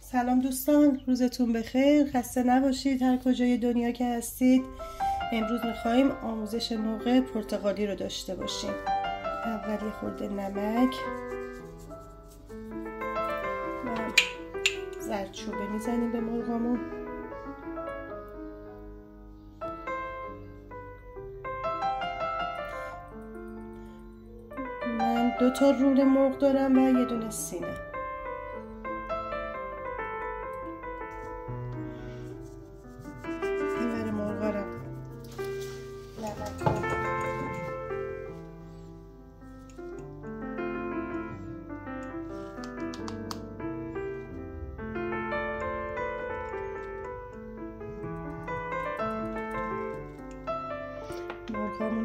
سلام دوستان روزتون بخیر. خسته نباشید. هر کجای دنیا که هستید امروز میخواییم آموزش نوع پرتغالی رو داشته باشیم. اولی خورده نمک و زردچوبه می‌زنیم به مرغامون. من دو تا رول مرغ دارم و یه دونه سینه.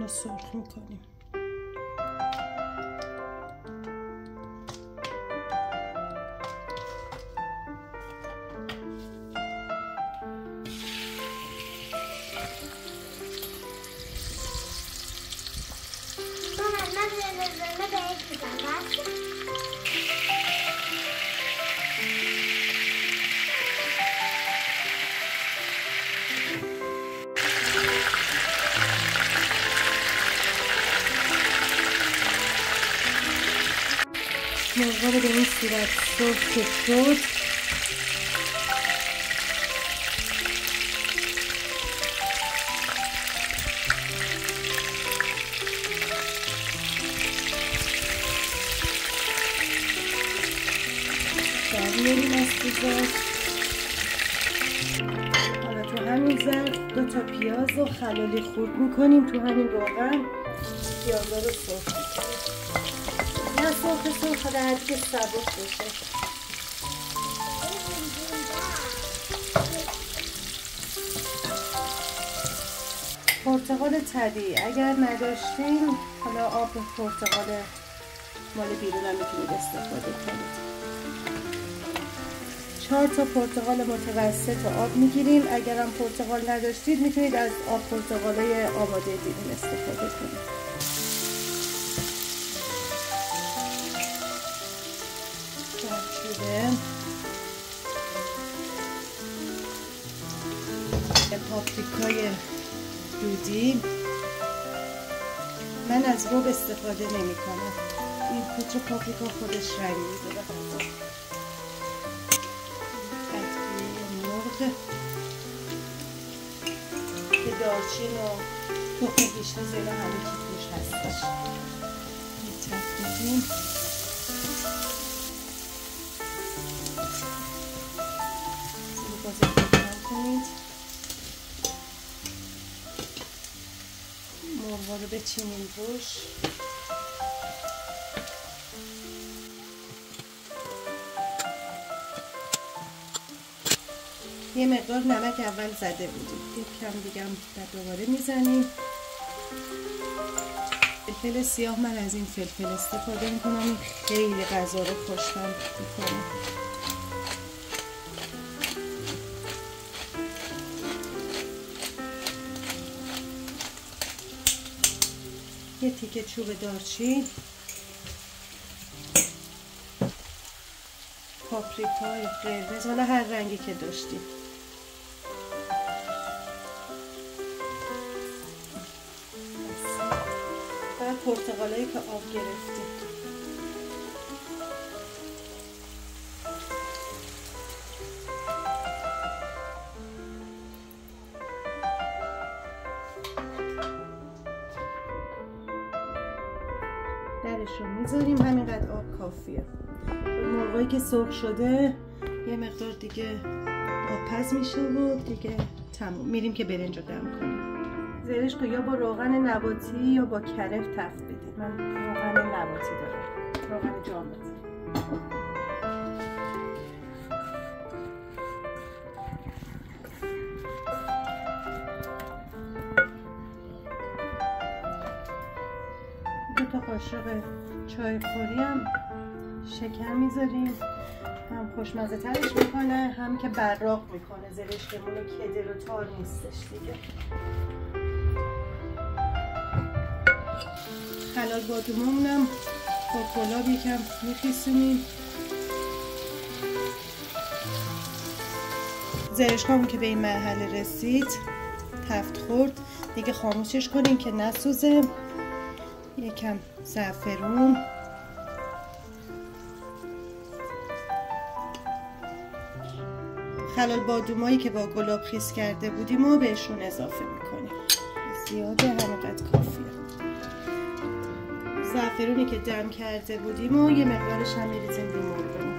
مرغامون رو سرخ رو به این صورت سرخ که شد. میاریم از حالا تو همین ظرف دو تا پیاز و خلالی خورد می‌کنیم تو همین روغن پیازا رو سرخ می‌کنیم نه سرخ سرخ در که سبک بشه. پرتقال طبیعی. اگر نداشتین حالا آب پرتقال مال بیرون هم می‌تونید استفاده کنید. چهار تا پرتقال متوسط آب می‌گیریم. اگر هم پرتقال نداشتید می‌تونید از آب پرتقال آماده بیرون استفاده کنید. پاپریکای دودی. من از روب استفاده نمی کنم. این پودر پاپریکا خودش رنگ میده مرغ. که دارچین و تخم گیشنیز اینا همه توش هستش. می‌تونیم مرغا رو بچینیم روش یه مقدار نمک اول زده بودیم. یک کم دیگه هم دوباره می‌زنیم. فلفل سیاه من از این فلفل استفاده می‌کنم. خیلی غذا رو خوشمند می‌کنه. یه تیکه چوب دارچین. پاپریکای قرمز حالا هر رنگی که داشتیم. و پرتقالایی که آب گرفتیم. درش رو می‌ذاریم. همینقدر آب کافیه. مرغایی که سرخ شده یه مقدار دیگه آب پز میشه و دیگه تموم. میریم که برنج رو دم کنیم. زرش یا با روغن نباتی یا با کرف تفت بدید من روغن نباتی دارم. قاشق چای خوری هم شکر می‌ذاریم. هم خوشمزه ترش می‌کنه هم که براق می‌کنه. زرشکمون کدر و تار نیستش دیگه. حلال بادوممونم با گلاب یکم میخیسونیم. زرشکامون که به این مرحله رسید تفت خورد. دیگه خاموشش کنیم که نسوزه. یکم زعفرون خلال بادومایی که با گلاب خیس کرده بودیم و بهشون اضافه می‌کنیم. زیاده همینقدر کافیه. زعفرونی که دم کرده بودیم و یه مقدارش هم میریزیم رو. مرغمون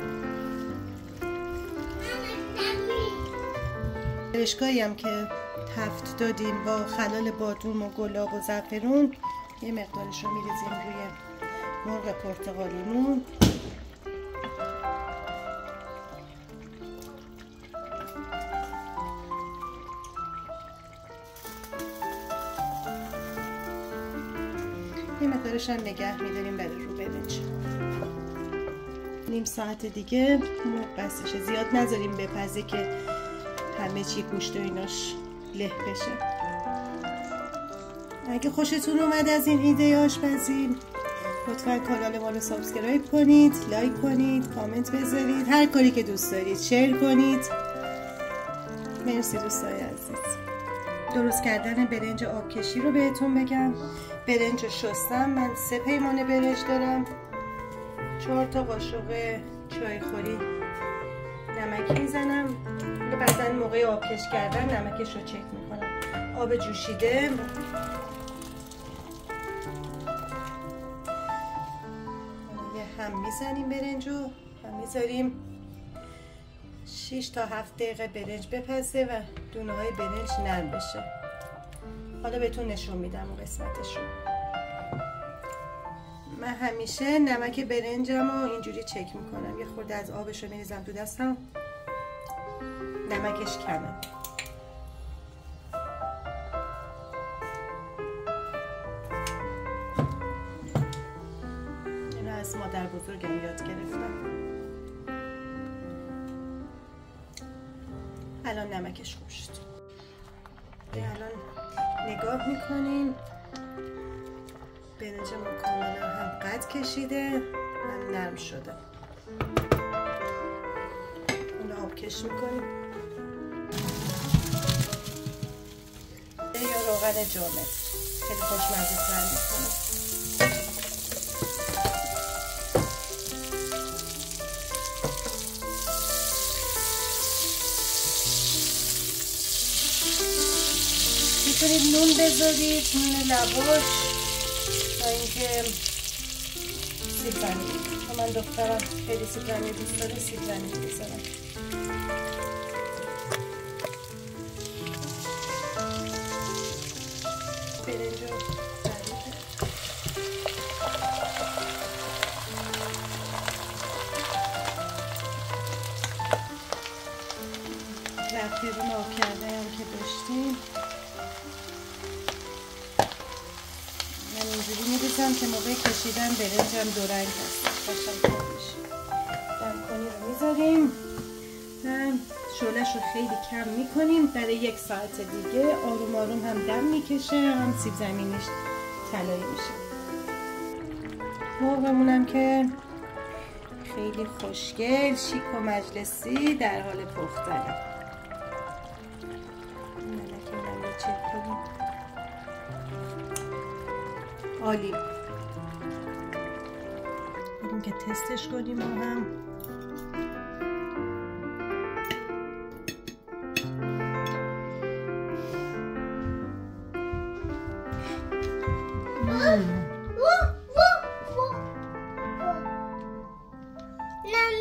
اشکایی هم که تفت دادیم با خلال بادوم و گلاب و زعفرون یه مقدارش رو میریزیم روی مرغ پرتغالیمون. یه مقدارش هم نگه میداریم برای رو برنج نیم ساعت دیگه مرغ بستشه زیاد نذاریم بپزه که همه چی گوشت و ایناش له بشه. اگه خوشتون اومد از این ایده آشپزی لطفا کانال ما رو subscribe کنید like کنید کامنت بذارید. هر کاری که دوست دارید share کنید. مرسی دوستای عزیز. درست کردن برنج آبکشی رو بهتون بگم. برنج شستم. من سه پیمانه برنج دارم. چهار تا قاشق چای خوری نمک می‌زنم. بعدا موقع آبکش کردن نمکش رو چک می‌کنم. آب جوشیده. هم می‌زنیم برنج رو هم می‌ذاریم 6 تا 7 دقیقه برنج بپزه و دونه های برنج نرم بشه. حالا بهتون نشون میدم اون قسمتش رو من همیشه نمک برنجم رو اینجوری چک می‌کنم. یه خورده از آبش رو میریزم تو دستم. نمکش کمه. مادر بزرگم یاد گرفتم. الان نمکش خوب شد الان نگاه می‌کنیم برنج ما کاملا هم قد کشیده هم نرم شده. اون آب کش می‌کنیم. یا روغن جامد. خیلی خوشمزه تر می‌کنه. می‌تونید نون بذارید نون لواش تا اینکه سیب زمینی من دخترم خیلی سیب دوست داره سیب بذارم زعفرون آب کرده هم که داشتیم. اینجوری میریزم که موقع کشیدن برنجم دو رنگ هست. قشنگ دم کنی رو می‌ذاریم. شولش رو خیلی کم می‌کنیم. برای یک ساعت دیگه آروم آروم هم دم می‌کشه هم سیب زمینیش طلایی میشه. مرغمونم که خیلی خوشگل شیک و مجلسی در حال پختنه. عالی. بریم که تستش کنیم با هم.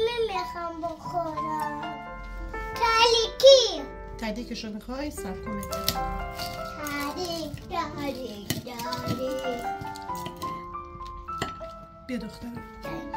نمی‌خوام بخورم. تلیکی تلیکشو می‌خوای؟ سب کن. تلیک تلیک تلیک بیا دخترم.